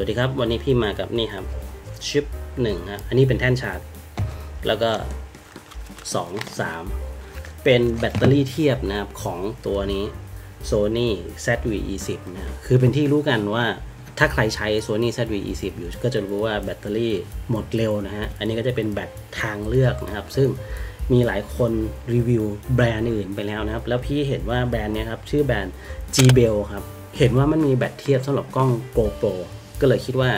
วัสดีครับวันนี้พี่มากับนี่ครับชิปหนึ่งครับอันนี้เป็นแท่นชาร์จ แล้วก็2 3เป็นแบตเตอรี่เทียบนะครับของตัวนี้ Sony ZV-E10 นะคือเป็นที่รู้กันว่าถ้าใครใช้ Sony ZV-E10 อยู่ก็จะรู้ว่าแบตเตอรี่หมดเร็วนะฮะ อันนี้ก็จะเป็นแบตทางเลือกนะครับ ซึ่งมีหลายคนรีวิวแบรนด์อื่นไปแล้วนะครับ แล้วพี่เห็นว่าแบรนด์นี้ครับ ชื่อแบรนด์ G-Bell ครับ เห็นว่ามันมีแบตเทียบสำหรับกล้อง GoPro ก็เลยคิดว่า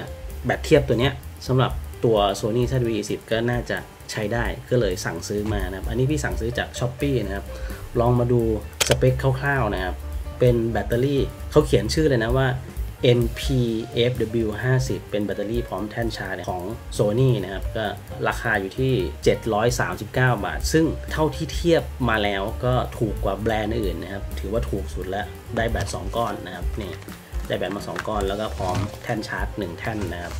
แบตเทียบตัวเนี้ยสำหรับตัว Sony ZV-10 ก็น่าจะใช้ได้ก็เลยสั่งซื้อมานะครับ อันนี้พี่สั่งซื้อจาก s h อ p e e นะครับ ลองมาดูสเปคคร่าวๆนะครับ เป็นแบตเตอรี่เขาเขียนชื่อเลยนะว่า NPFW50 เป็นแบตเตอรี่พร้อมแท่นชาร์จของ Sony นะครับ ก็ราคาอยู่ที่ 739 บาท ซึ่งเท่าที่เทียบมาแล้วก็ถูกกว่าแบรนด์อื่นนะครับ ถือว่าถูกสุดแล้ว ได้แบต2ก้อนนะครับนี่ ได้แบตมา 2 ก้อนแล้วก็พร้อมแท่นชาร์จ 1 แท่นนะครับ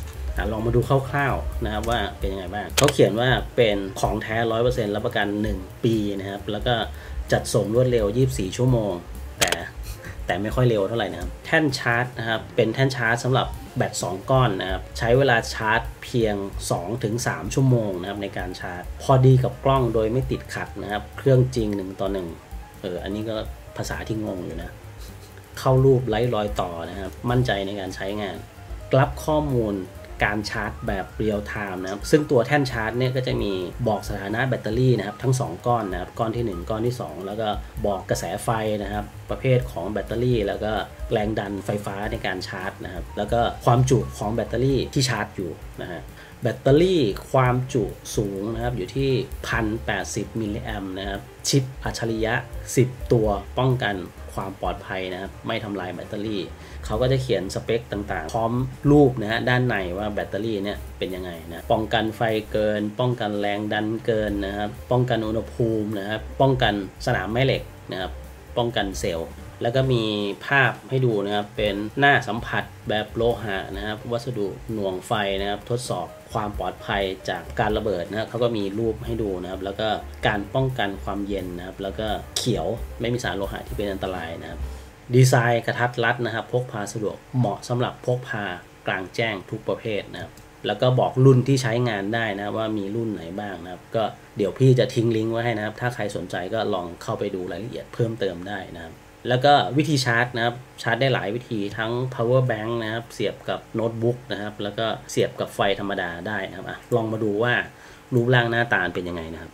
ลองมาดูคร่าวๆนะครับว่าเป็นยังไงบ้างเขาเขียนว่าเป็นของแท้ 100%รับประกัน 1 ปีนะครับ แล้วก็จัดส่งรวดเร็ว 24 ชั่วโมง แต่แต่ไม่ค่อยเร็วเท่าไหร่นะครับ แท่นชาร์จนะครับเป็นแท่นชาร์จสำหรับแบต 2 ก้อนนะครับใช้เวลาชาร์จเพียง 2-3 ชั่วโมงนะครับในการชาร์จ พอดีกับกล้องโดยไม่ติดขัดนะครับ เครื่องจริง 1 ต่อ 1 เอออันนี้ก็ภาษาที่งงอยู่นะ เข้ารูปไร้รอยต่อนะครับ มั่นใจในการใช้งาน กลับข้อมูลการชาร์จแบบเรียลไทม์นะครับ ซึ่งตัวแท่นชาร์จเนี่ยก็จะมีบอกสถานะแบตเตอรี่นะครับ ทั้ง 2 ก้อนนะครับ ก้อนที่ 1 ก้อนที่ 2 แล้วก็บอกกระแสไฟนะครับ ประเภทของแบตเตอรี่ แล้วก็แรงดันไฟฟ้าในการชาร์จนะครับ แล้วก็ความจุของแบตเตอรี่ที่ชาร์จอยู่นะฮะแบตเตอรี่ความจุสูงนะครับอยู่ที่ 1,080มิลลิแอมนะครับ ชิปอัจฉริยะ 10 ตัวป้องกัน ความปลอดภัยนะครับไม่ทำลายแบตเตอรี่เขาก็จะเขียนสเปคต่างๆ พร้อมรูปนะฮะด้านในว่าแบตเตอรี่เนี่ยเป็นยังไงนะป้องกันไฟเกิน ป้องกันแรงดันเกินนะครับป้องกันอุณหภูมินะครับป้องกันสนามแม่เหล็กนะครับป้องกันเซลล์ แล้วก็มีภาพให้ดูนะครับ เป็นหน้าสัมผัสแบบโลหะนะครับ วัสดุหน่วงไฟนะครับ ทดสอบความปลอดภัยจากการระเบิดนะครับเขาก็มีรูปให้ดูนะครับ แล้วก็การป้องกันความเย็นนะครับ แล้วก็เขียวไม่มีสารโลหะที่เป็นอันตรายนะครับ ดีไซน์กระทัดรัดนะครับ พกพาสะดวกเหมาะสำหรับพกพากลางแจ้งทุกประเภทนะครับแล้วก็บอกรุ่นที่ใช้งานได้นะว่ามีรุ่นไหนบ้างนะครับ ก็เดี๋ยวพี่จะทิ้งลิงก์ไว้ให้นะครับ ถ้าใครสนใจก็ลองเข้าไปดูรายละเอียดเพิ่มเติมได้นะครับ แล้วก็วิธีชาร์จนะครับ ชาร์จได้หลายวิธีทั้ง power bank นะครับ เสียบกับโน้ตบุ๊กนะครับ แล้วก็เสียบกับไฟธรรมดาได้นะครับอะลองมาดูว่ารูปร่างหน้าตาเป็นยังไงนะครับ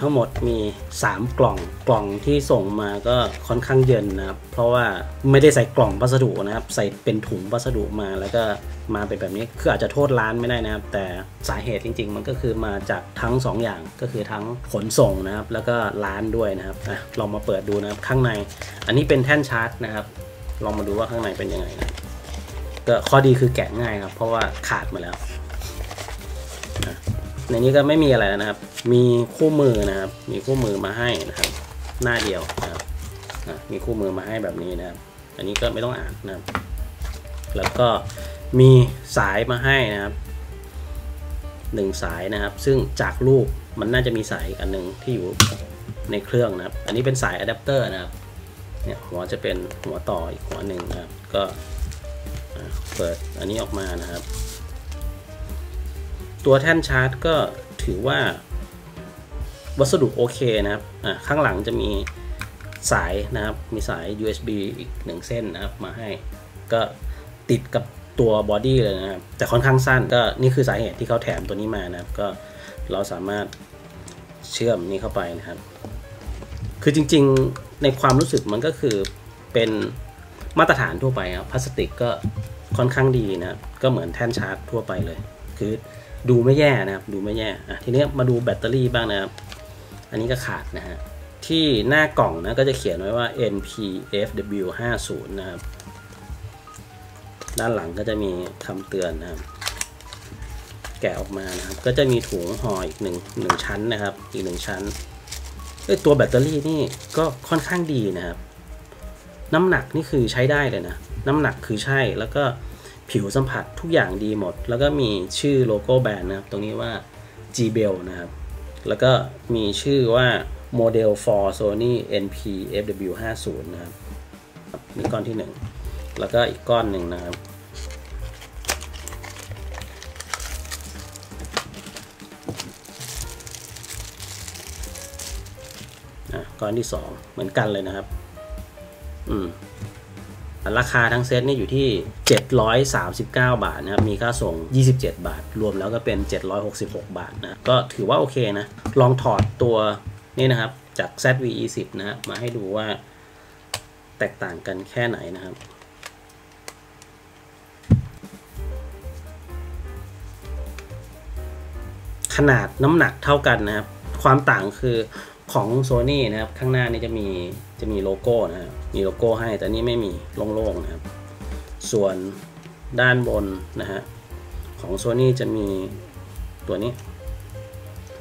ทั้งหมดมี 3 กล่องกล่องที่ส่งมาก็ค่อนข้างเย็นนะครับ เพราะว่าไม่ได้ใส่กล่องพัสดุนะครับ ใส่เป็นถุงพัสดุมาแล้วก็มาเป็นแบบนี้คืออาจจะโทษร้านไม่ได้นะครับ แต่สาเหตุจริง ๆ มันก็คือมาจากทั้ง 2 อย่างก็คือทั้งขนส่งนะครับ แล้วก็ร้านด้วยนะครับอะลองมาเปิดดูนะครับข้างใน อันนี้เป็นแท่นชาร์จนะครับ ลองมาดูว่าข้างในเป็นยังไงนะก็ข้อดีคือแกะง่ายครับ เพราะว่าขาดมาแล้ว ในนี้ก็ไม่มีอะไรแล้วนะครับ มีคู่มือนะครับ มีคู่มือมาให้นะครับ หน้าเดียวนะครับมีคู่มือมาให้แบบนี้นะครับ อันนี้ก็ไม่ต้องอ่านนะครับ แล้วก็มีสายมาให้นะครับหนึ่งสายนะครับ ซึ่งจากรูปมันน่าจะมีสายอันหนึ่งที่อยู่ในเครื่องนะครับ อันนี้เป็นสายอะแดปเตอร์นะครับ เนี่ยหัวจะเป็นหัวต่ออีกหัวหนึ่งนะครับ ก็เปิดอันนี้ออกมานะครับ ตัวแท่นชาร์จก็ถือว่า วัสดุโอเคนะครับข้างหลังจะมีสายนะครับ มีสาย USB อีกหนึ่งเส้นนะครับมาให้ ก็ติดกับตัว body เลยนะครับ แต่ค่อนข้างสั้นก็นี่คือสาเหตุที่เขาแถมตัวนี้มานะครับ ก็เราสามารถเชื่อมนี้เข้าไปนะครับ คือจริงๆในความรู้สึกมันก็คือเป็นมาตรฐานทั่วไปครับพลาสติกก็ค่อนข้างดีนะก็เหมือนแท่นชาร์จทั่วไปเลย คือ ดูไม่แย่นะครับ ดูไม่แย่อะทีนี้มาดูแบตเตอรี่บ้างนะครับ อันนี้ก็ขาดนะฮะ ที่หน้ากล่องนะก็จะเขียนไว้ว่า NPFW50 นะครับ ด้านหลังก็จะมีคำเตือนนะครับ แกะออกมานะครับ ก็จะมีถุงห่ออีกหนึ่งหนึ่งชั้นนะครับ อีกหนึ่งชั้นเอ้ยตัวแบตเตอรี่นี่ก็ค่อนข้างดีนะครับ น้ำหนักนี่คือใช้ได้เลยนะ น้ำหนักคือใช่แล้วก็ ผิวสัมผัสทุกอย่างดีหมด แล้วก็มีชื่อโลโก้แบรนด์นะครับ ตรงนี้ว่า g b e l นะครับ แล้วก็มีชื่อว่า Model for Sony NP FW50 นะครับนี่ก้อนที่ 1 แล้วก็อีกก้อนหนึ่งนะครับ ก้อนที่ 2 เหมือนกันเลยนะครับ อืม ราคาทั้งเซตนี่อยู่ที่ 739 บาทนะครับ มีค่าส่ง 27 บาท รวมแล้วก็เป็น 766 บาทนะ ก็ถือว่าโอเคนะ ลองถอดตัวนี่นะครับ จาก ZVE 10 นะฮะมาให้ดูว่าแตกต่างกันแค่ไหนนะครับ ขนาดน้ำหนักเท่ากันนะครับ ความต่างคือ ของ Sony นะครับข้างหน้านี่จะมีจะมีโลโก้นะครับมีโลโก้ให้แต่นี่ไม่มีโล่งๆนะครับ ส่วนด้านบนนะฮะของ Sony จะมีตัวนี้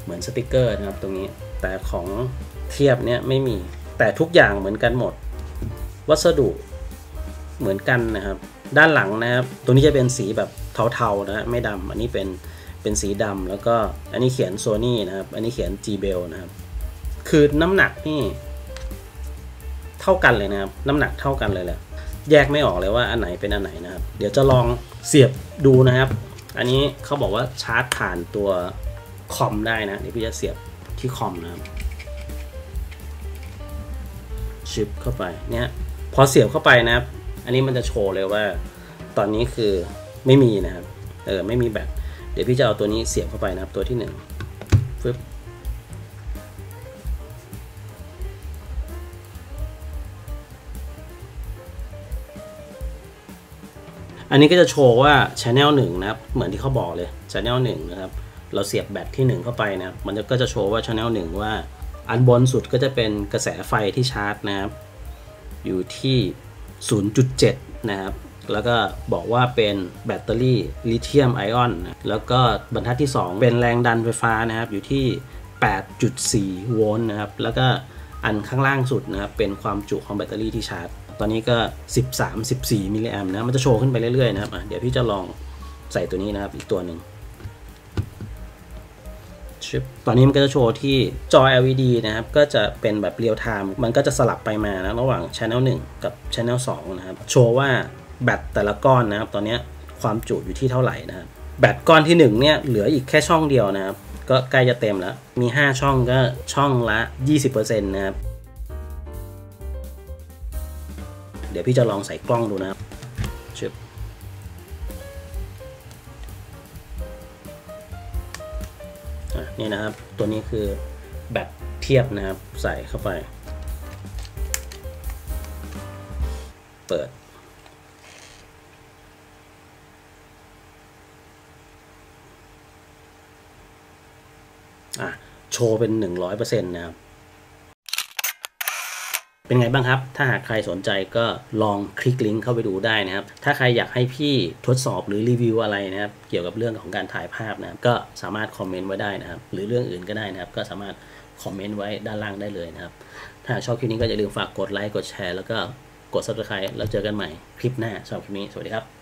เหมือนสติกเกอร์นะครับตรงนี้แต่ของเทียบเนี่ยไม่มีแต่ทุกอย่างเหมือนกันหมด วัสดุเหมือนกันนะครับ ด้านหลังนะครับตัวนี้จะเป็นสีแบบเทาๆนะไม่ดำอันนี้เป็นเป็นสีดำแล้วก็อันนี้เขียน Sony นะครับ อันนี้เขียน G Bell นะครับ คือน้ำหนักนี่เท่ากันเลยนะครับ น้ำหนักเท่ากันเลยแหละแยกไม่ออกเลยว่าอันไหนเป็นอันไหนนะครับ เดี๋ยวจะลองเสียบดูนะครับ อันนี้เขาบอกว่าชาร์จผ่านตัวคอมได้นะเดี๋ยวพี่จะเสียบที่คอมนะครับชิปเข้าไปเนี่ยพอเสียบเข้าไปนะครับ อันนี้มันจะโชว์เลยว่า ตอนนี้คือไม่มีนะครับ เออไม่มีแบตเดี๋ยวพี่จะเอาตัวนี้เสียบเข้าไปนะครับตัวที่หนึ่ง อันนี้ก็จะโชว์ว่า Channel 1 นะครับ เหมือนที่เขาบอกเลย Channel 1 นะครับ เราเสียบแบตที่ 1 เข้าไปนะครับ มันก็จะโชว์ว่า Channel 1 ว่า อันบนสุดก็จะเป็นกระแสไฟที่ชาร์จนะครับ อยู่ที่ 0.7 นะครับ แล้วก็บอกว่าเป็นแบตเตอรี่ลิเธียมไอออน แล้วก็บรรทัดที่ 2 เป็นแรงดันไฟฟ้านะครับ อยู่ที่ 8.4 โวลต์นะครับ แล้วก็อันข้างล่างสุดนะครับ เป็นความจุของแบตเตอรี่ที่ชาร์จ ตอนนี้ก็ 13 14 มิลลิแอมป์นะมันจะโชว์ขึ้นไปเรื่อยๆนะครับเดี๋ยวพี่จะลองใส่ตัวนี้นะครับอีกตัวหนึ่งตอนนี้มันก็จะโชว์ที่จอ LED นะครับ ก็จะเป็นแบบเรียลไทม์มันก็จะสลับไปมานะระหว่าง Channel 1 กับ Channel 2 นะครับ โชว์ว่าแบตแต่ละก้อนนะครับ ตอนนี้ความจุอยู่ที่เท่าไหร่นะครับ แบตก้อนที่ 1 เนี่ยเหลืออีกแค่ช่องเดียวนะครับ ก็ใกล้จะเต็มแล้ว มี 5 ช่องก็ช่องละ 20%นะครับ เดี๋ยวพี่จะลองใส่กล้องดูนะครับชึบนี่นะครับ ตัวนี้คือแบตเทียบนะครับ ใส่เข้าไป เปิด อะ โชว์เป็น 100%นะครับ เป็นไงบ้างครับ ถ้าหากใครสนใจก็ลองคลิกลิงก์เข้าไปดูได้นะครับ ถ้าใครอยากให้พี่ทดสอบหรือรีวิวอะไรนะครับ เกี่ยวกับเรื่องของการถ่ายภาพนะครับ ก็สามารถคอมเมนต์ไว้ได้นะครับ หรือเรื่องอื่นก็ได้นะครับ ก็สามารถคอมเมนต์ไว้ด้านล่างได้เลยนะครับ ถ้าชอบคลิปนี้ก็อย่าลืมฝากกดไลค์ กดแชร์ แล้วก็กด subscribe แล้วเจอกันใหม่คลิปหน้าสำหรับคลิปนี้ สวัสดีครับ